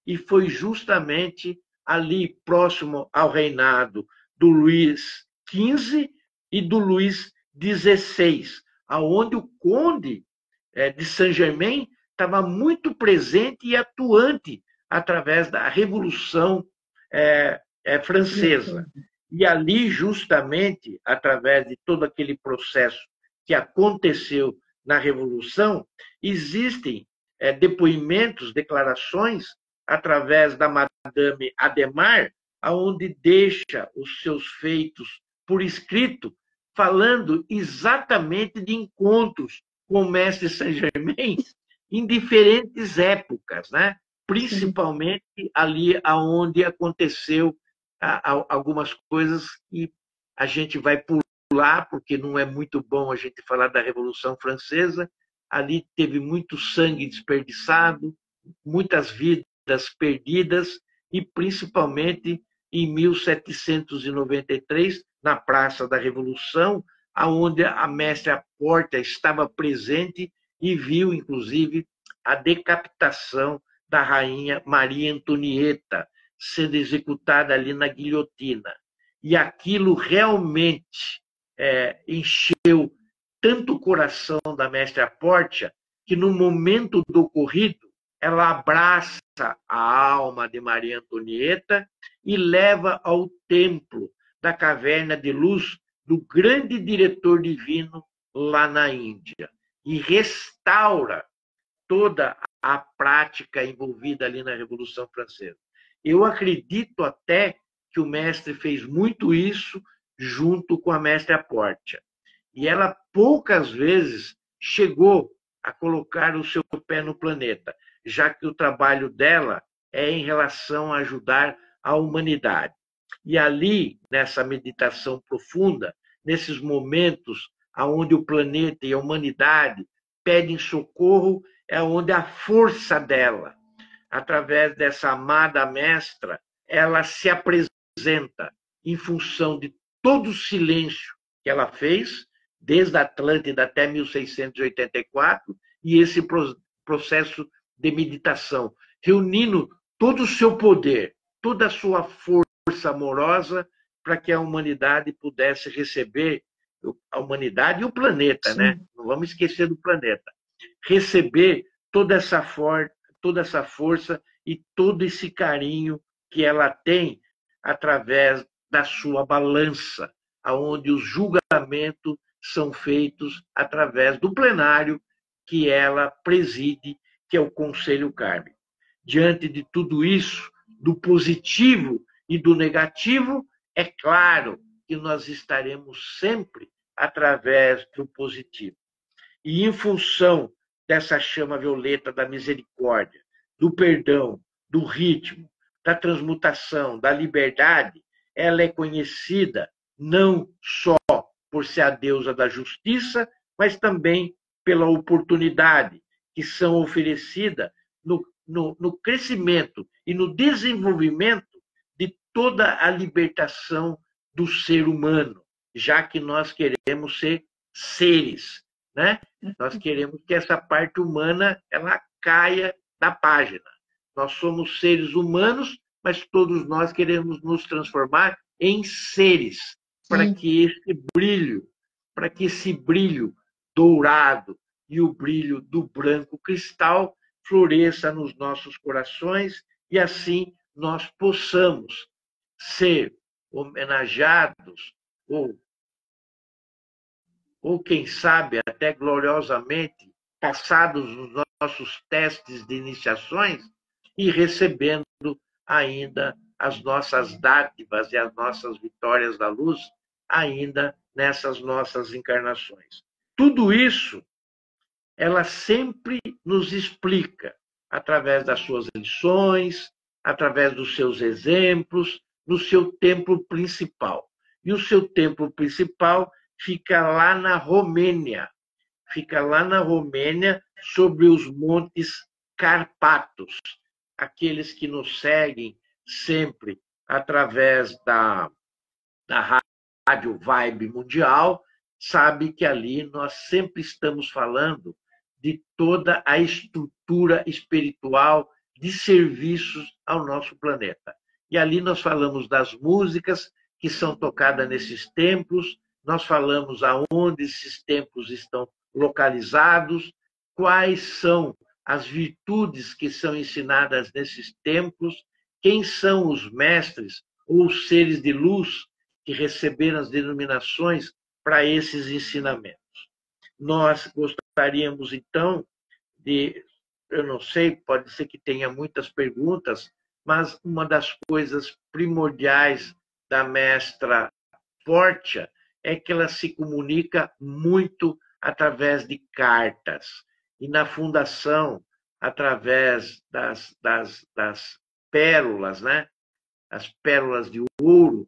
E foi justamente ali, próximo ao reinado do Luís XV e do Luís XVI, aonde o conde é, de Saint-Germain estava muito presente e atuante através da Revolução é, é, Francesa. E ali, justamente, através de todo aquele processo que aconteceu na Revolução, existem é, depoimentos, declarações, através da Madame Ademar, aonde deixa os seus feitos por escrito, falando exatamente de encontros com o mestre Saint-Germain em diferentes épocas, né? principalmente ali aonde aconteceu algumas coisas que a gente vai pular, porque não é muito bom a gente falar da Revolução Francesa. Ali teve muito sangue desperdiçado, muitas vidas perdidas, e principalmente em 1793, na Praça da Revolução, aonde a mestra Porta estava presente e viu, inclusive, a decapitação da rainha Maria Antonieta sendo executada ali na guilhotina. E aquilo realmente é, encheu tanto o coração da mestra Portia que no momento do ocorrido ela abraça a alma de Maria Antonieta e leva ao templo da caverna de luz do grande diretor divino lá na Índia e restaura toda a prática envolvida ali na Revolução Francesa. Eu acredito até que o mestre fez muito isso junto com a mestre Aportia. E ela poucas vezes chegou a colocar o seu pé no planeta, já que o trabalho dela é em relação a ajudar a humanidade. E ali, nessa meditação profunda, nesses momentos onde o planeta e a humanidade pedem socorro, é onde a força dela, através dessa amada mestra, ela se apresenta em função de todo o silêncio que ela fez, desde Atlântida até 1684, e esse processo de meditação, reunindo todo o seu poder, toda a sua força amorosa para que a humanidade pudesse receber a humanidade e o planeta, né? Sim. né? Não vamos esquecer do planeta. Receber toda essa, for toda essa força e todo esse carinho que ela tem através da sua balança, aonde os julgamentos são feitos através do plenário que ela preside, que é o Conselho Kármico. Diante de tudo isso, do positivo e do negativo, é claro que nós estaremos sempre através do positivo. E em função dessa chama violeta da misericórdia, do perdão, do ritmo, da transmutação, da liberdade, ela é conhecida não só por ser a deusa da justiça, mas também pela oportunidade que são oferecidas no, no, no crescimento e no desenvolvimento de toda a libertação do ser humano, já que nós queremos ser seres né? Nós queremos que essa parte humana ela caia da página. Nós somos seres humanos, mas todos nós queremos nos transformar em seres, para que esse brilho, para que esse brilho dourado e o brilho do branco cristal floresça nos nossos corações e assim nós possamos ser homenageados ou ou quem sabe até gloriosamente passados os nossos testes de iniciações e recebendo ainda as nossas dádivas e as nossas vitórias da luz ainda nessas nossas encarnações. Tudo isso ela sempre nos explica através das suas lições, através dos seus exemplos, no seu templo principal. E o seu templo principal fica lá na Romênia, fica lá na Romênia, sobre os montes Carpatos. Aqueles que nos seguem sempre através da, da Rádio Vibe Mundial, sabe que ali nós sempre estamos falando de toda a estrutura espiritual de serviços ao nosso planeta. E ali nós falamos das músicas que são tocadas nesses templos, nós falamos aonde esses templos estão localizados, quais são as virtudes que são ensinadas nesses templos, quem são os mestres ou os seres de luz que receberam as denominações para esses ensinamentos. Nós gostaríamos, então, de, eu não sei, pode ser que tenha muitas perguntas, mas uma das coisas primordiais da mestra Portia é que ela se comunica muito através de cartas. E na fundação, através das, das, das pérolas, né? as pérolas de ouro,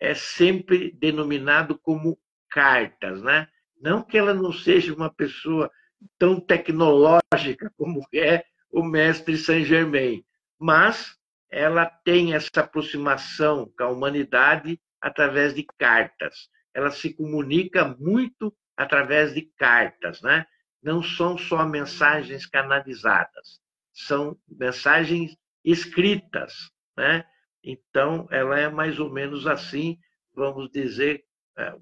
é sempre denominado como cartas. Né? Não que ela não seja uma pessoa tão tecnológica como é o mestre Saint Germain, mas ela tem essa aproximação com a humanidade através de cartas. Ela se comunica muito através de cartas, né? Não são só mensagens canalizadas, são mensagens escritas, né? Então, ela é mais ou menos assim, vamos dizer, é,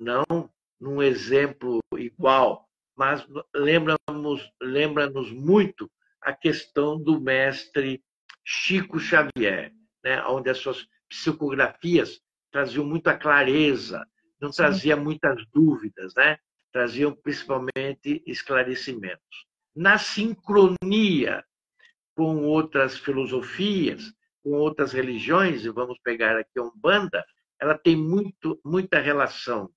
não num exemplo igual, mas lembra-nos lembra muito a questão do mestre Chico Xavier, né? onde as suas psicografias traziam muita clareza, não trazia muitas dúvidas, né? traziam principalmente esclarecimentos. Na sincronia com outras filosofias, com outras religiões, e vamos pegar aqui a Umbanda, ela tem muito, muita relação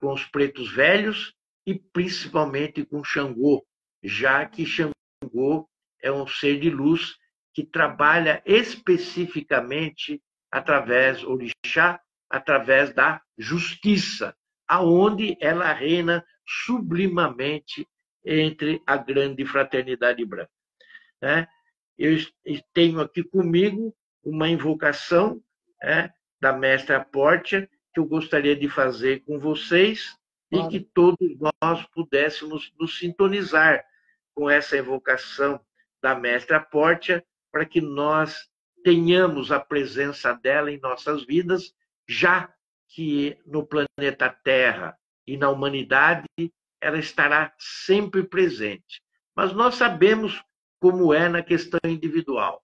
com os pretos velhos e principalmente com Xangô, já que Xangô é um ser de luz que trabalha especificamente através orixá, através da justiça, aonde ela reina sublimamente entre a grande fraternidade branca. Né? Eu tenho aqui comigo uma invocação né, da mestra Portia, que eu gostaria de fazer com vocês claro. e que todos nós pudéssemos nos sintonizar com essa invocação da mestra Portia, para que nós tenhamos a presença dela em nossas vidas, já que no planeta Terra e na humanidade ela estará sempre presente. Mas nós sabemos como é na questão individual.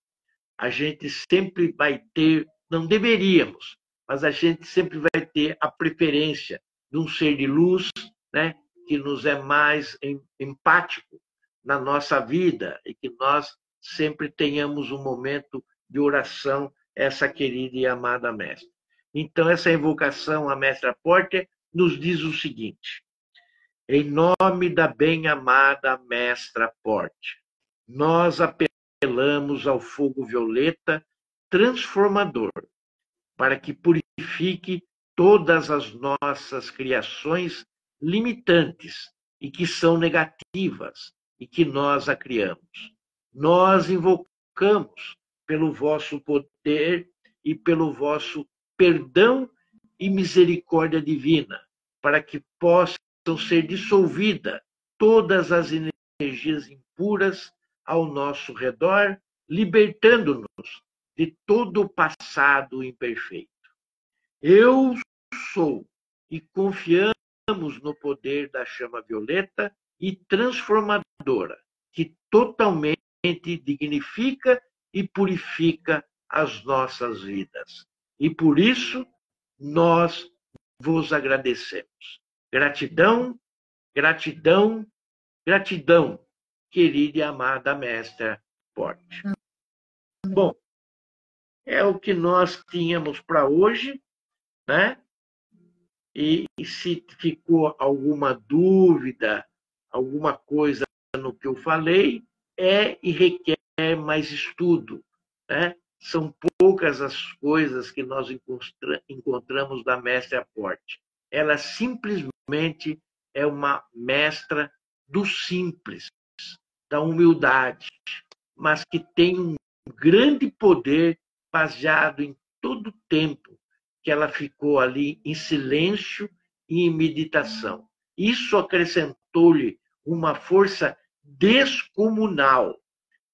A gente sempre vai ter, não deveríamos, mas a gente sempre vai ter a preferência de um ser de luz, né, que nos é mais empático na nossa vida e que nós sempre tenhamos um momento de oração essa querida e amada mestra. Então essa invocação à mestra Porter nos diz o seguinte: em nome da bem-amada mestra Porte, nós apelamos ao fogo violeta transformador para que purifique todas as nossas criações limitantes e que são negativas e que nós a criamos. Nós invocamos pelo vosso poder e pelo vosso perdão e misericórdia divina, para que possam ser dissolvidas todas as energias impuras ao nosso redor, libertando-nos de todo o passado imperfeito. Eu sou e confiamos no poder da chama violeta e transformadora, que totalmente dignifica e purifica as nossas vidas. E por isso nós vos agradecemos. Gratidão, gratidão, gratidão, querida e amada mestra Porte. Bom, é o que nós tínhamos para hoje, né? E, e se ficou alguma dúvida, alguma coisa no que eu falei, é e requer mais estudo. Né? São poucas as coisas que nós encontramos da mestra Aporte. Ela simplesmente é uma mestra do simples, da humildade, mas que tem um grande poder baseado em todo o tempo que ela ficou ali em silêncio e em meditação. Isso acrescentou-lhe uma força descomunal,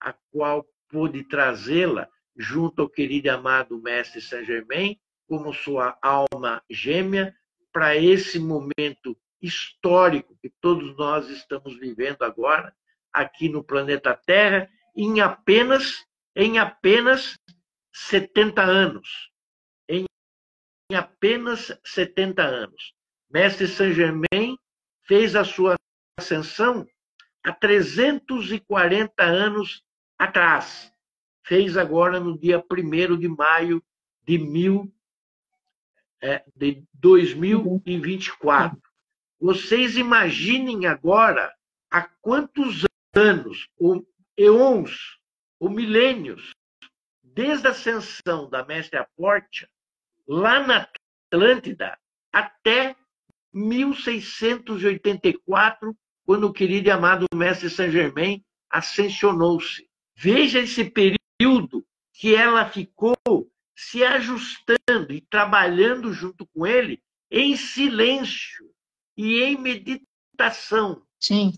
a qual pôde trazê-la junto ao querido e amado Mestre Saint Germain, como sua alma gêmea, para esse momento histórico que todos nós estamos vivendo agora, aqui no planeta Terra, em apenas, em apenas 70 anos em apenas 70 anos. Mestre Saint Germain fez a sua ascensão há 340 anos atrás. Fez agora no dia 1 de maio de, mil, é, de 2024. Vocês imaginem agora há quantos anos, ou eons, ou milênios, desde a ascensão da Mestre Aportia, lá na Atlântida até 1684, quando o querido e amado mestre Saint Germain ascensionou-se. Veja esse período que ela ficou se ajustando e trabalhando junto com ele em silêncio e em meditação,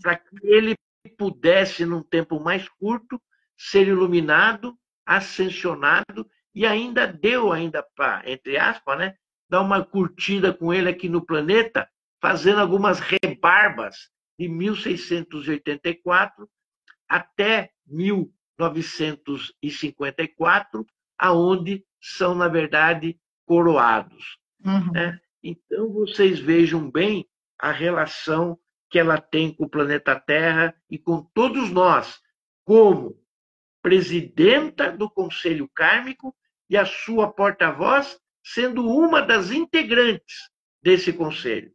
para que ele pudesse, num tempo mais curto, ser iluminado, ascensionado e ainda deu ainda para, entre aspas, né, dar uma curtida com ele aqui no planeta, fazendo algumas rebarbas de 1684 até 1954, aonde são, na verdade, coroados. Uhum. Né? Então, vocês vejam bem a relação que ela tem com o planeta Terra e com todos nós, como presidenta do Conselho Kármico e a sua porta-voz sendo uma das integrantes desse conselho.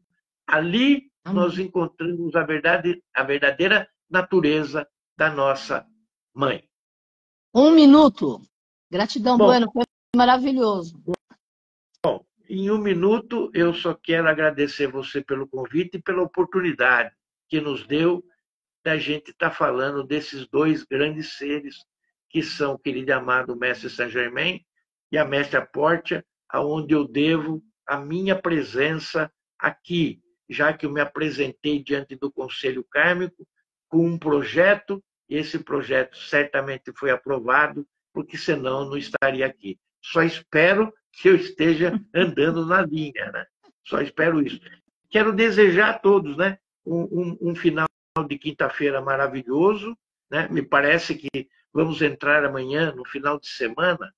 Ali nós encontramos a, verdade, a verdadeira natureza da nossa mãe. Um minuto. Gratidão, Bom, Bueno, foi maravilhoso. Bom, em um minuto eu só quero agradecer você pelo convite e pela oportunidade que nos deu da gente estar tá falando desses dois grandes seres que são o querido e amado Mestre Saint Germain e a Mestre Portia, aonde eu devo a minha presença aqui, já que eu me apresentei diante do Conselho Kármico com um projeto, esse projeto certamente foi aprovado, porque senão eu não estaria aqui. Só espero que eu esteja *laughs* andando na linha, né? Só espero isso. Quero desejar a todos, né, um, um, um final de quinta-feira maravilhoso, né? Me parece que vamos entrar amanhã, no final de semana,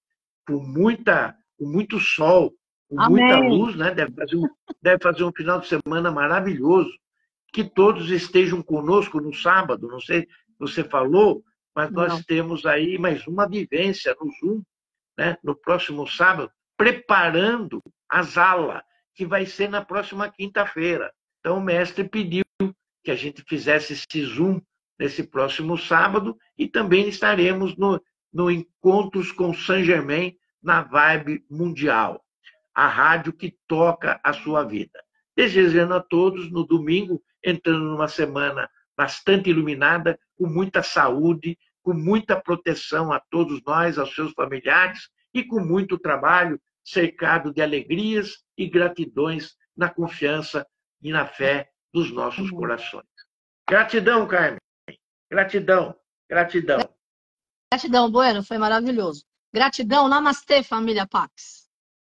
com muita, com muito sol, com Amém. muita luz, né? Deve fazer, um, deve fazer um final de semana maravilhoso. Que todos estejam conosco no sábado. Não sei se você falou, mas nós Não. temos aí mais uma vivência no Zoom, né? No próximo sábado, preparando as alas que vai ser na próxima quinta-feira. Então o mestre pediu que a gente fizesse esse Zoom nesse próximo sábado e também estaremos no, no Encontros com Saint Germain na Vibe Mundial, a rádio que toca a sua vida. Desejando a todos no domingo, entrando numa semana bastante iluminada, com muita saúde, com muita proteção a todos nós, aos seus familiares e com muito trabalho, cercado de alegrias e gratidões na confiança e na fé dos nossos corações. Gratidão, Carmen. Gratidão, gratidão. Gratidão, Bueno, foi maravilhoso. Gratidão, namastê, família Pax.